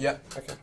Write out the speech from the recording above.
Yeah. Okay.